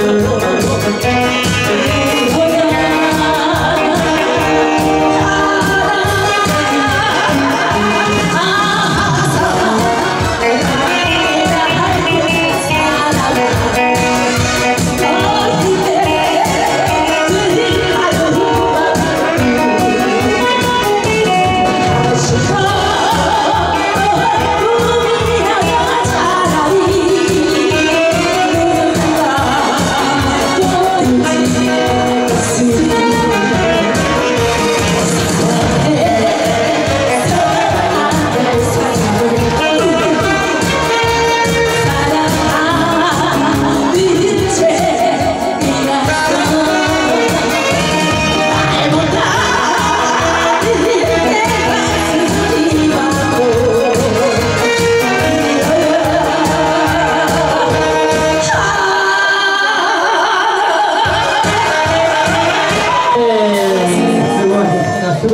amor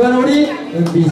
高典、うん